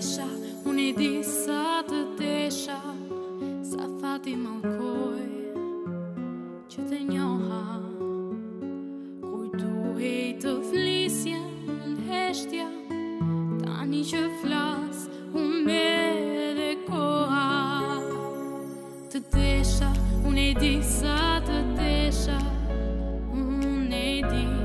nesha Unë i disa të desha Sa fati më koj Që të njoha Kuj i të flisja Në heshtja Tani që flas Unë me dhe koha Të desha Unë i disa të desha Unë i disa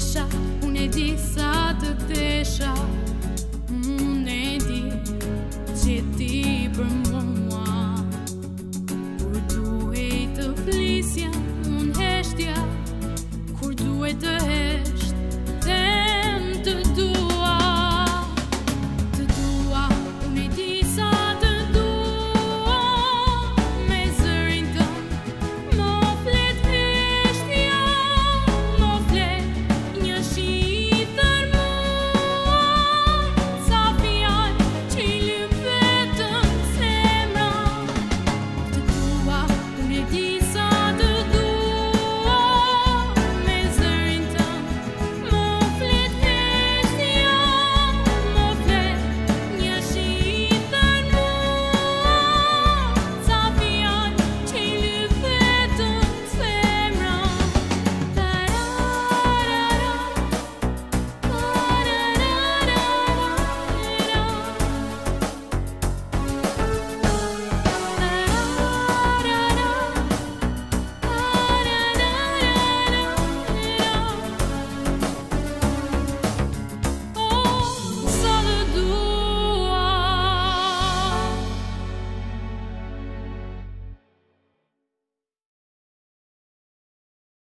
tesha, unë e di